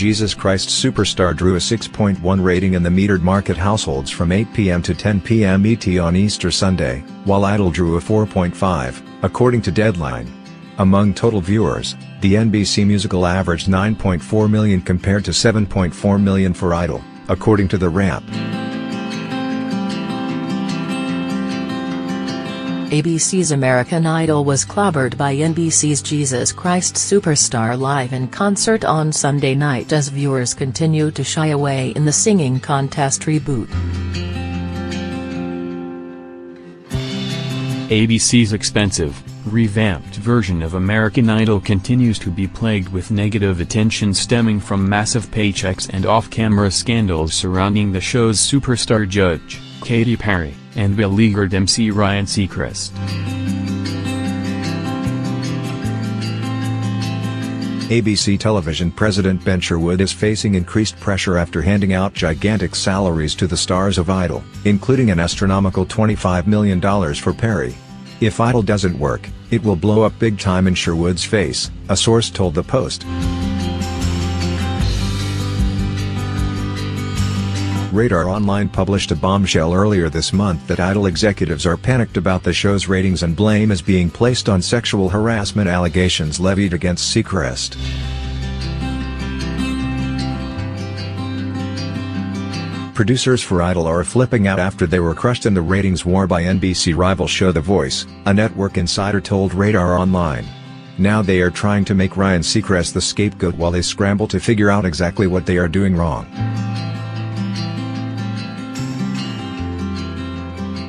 Jesus Christ Superstar drew a 6.1 rating in the metered market households from 8 p.m. to 10 p.m. ET on Easter Sunday, while Idol drew a 4.5, according to Deadline. Among total viewers, the NBC musical averaged 9.4 million compared to 7.4 million for Idol, according to the Wrap. ABC's American Idol was clobbered by NBC's Jesus Christ Superstar live in concert on Sunday night as viewers continue to shy away in the singing contest reboot. ABC's expensive, revamped version of American Idol continues to be plagued with negative attention stemming from massive paychecks and off-camera scandals surrounding the show's superstar judge, Katy Perry and beleaguered MC Ryan Seacrest. ABC television president Ben Sherwood is facing increased pressure after handing out gigantic salaries to the stars of Idol, including an astronomical $25 million for Perry. If Idol doesn't work, it will blow up big time in Sherwood's face, a source told The Post. Radar Online published a bombshell earlier this month that Idol executives are panicked about the show's ratings and blame is being placed on sexual harassment allegations levied against Seacrest. Producers for Idol are flipping out after they were crushed in the ratings war by NBC rival show The Voice, a network insider told Radar Online. Now they are trying to make Ryan Seacrest the scapegoat while they scramble to figure out exactly what they are doing wrong.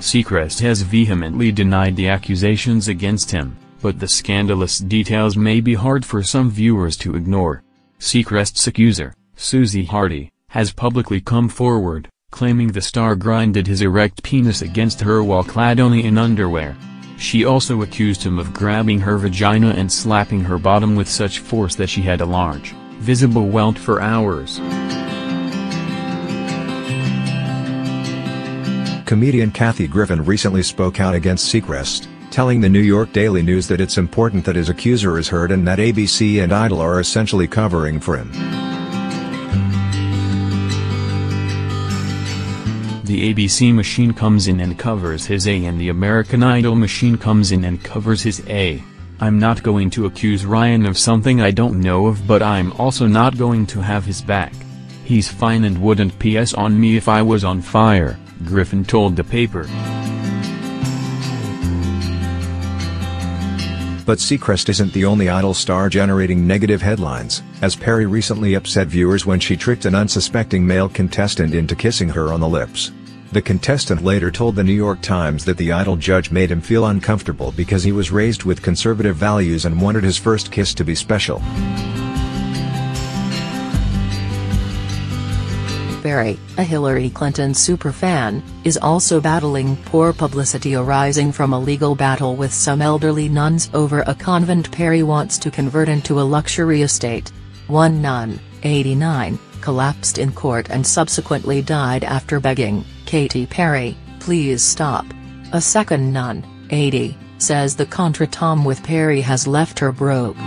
Seacrest has vehemently denied the accusations against him, but the scandalous details may be hard for some viewers to ignore. Seacrest's accuser, Susie Hardy, has publicly come forward, claiming the star grinded his erect penis against her while clad only in underwear. She also accused him of grabbing her vagina and slapping her bottom with such force that she had a large, visible welt for hours. Comedian Kathy Griffin recently spoke out against Seacrest, telling the New York Daily News that it's important that his accuser is heard and that ABC and Idol are essentially covering for him. The ABC machine comes in and covers his A and the American Idol machine comes in and covers his A. I'm not going to accuse Ryan of something I don't know of but I'm also not going to have his back. He's fine and wouldn't PS on me if I was on fire. Griffin told the paper. But Seacrest isn't the only Idol star generating negative headlines, as Perry recently upset viewers when she tricked an unsuspecting male contestant into kissing her on the lips. The contestant later told the New York Times that the Idol judge made him feel uncomfortable because he was raised with conservative values and wanted his first kiss to be special. Perry, a Hillary Clinton superfan, is also battling poor publicity arising from a legal battle with some elderly nuns over a convent Perry wants to convert into a luxury estate. One nun, 89, collapsed in court and subsequently died after begging, Katy Perry, please stop. A second nun, 80, says the contretemps with Perry has left her broke.